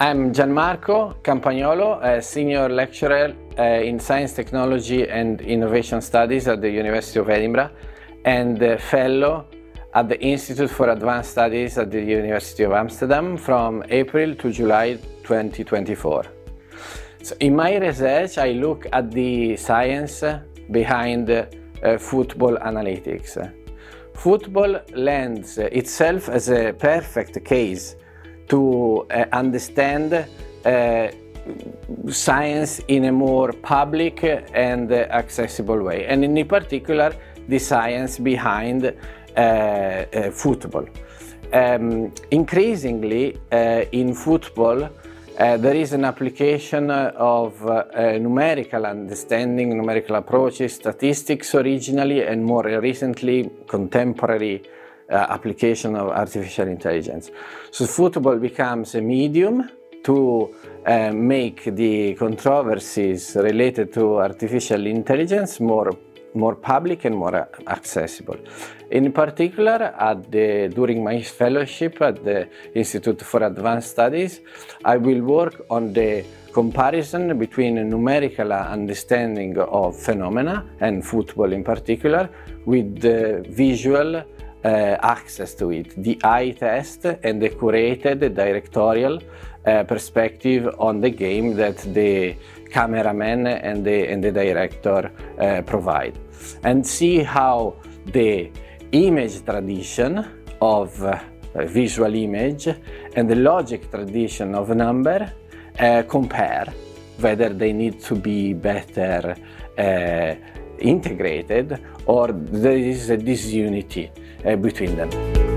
I'm Gianmarco Campagnolo, a senior lecturer uh, in Science, Technology and Innovation Studies at the University of Edinburgh and a fellow at the Institute for Advanced Studies at the University of Amsterdam from April to July 2024. So in my research, I look at the science behind uh, football analytics. Football lends itself as a perfect case to uh, understand uh, science in a more public and accessible way, and in particular, the science behind uh, uh football. Um, increasingly, uh, in football, uh, there is an application of numerical understanding, numerical approaches, statistics originally, and more recently, contemporary uh, application of artificial intelligence. So football becomes a medium to uh, make the controversies related to artificial intelligence more more public and more accessible. In particular, the, during my fellowship at the Institute for Advanced Studies, I will work on the comparison between a numerical understanding of phenomena and football in particular with the visual uh, access to it, the eye test and the curated directorial uh, perspective on the game that the cameraman and the, and the director uh, provide. And see how the image tradition of uh, visual image and the logic tradition of number uh, compare, whether they need to be better uh, integrated or there is a disunity uh, Uh, between them.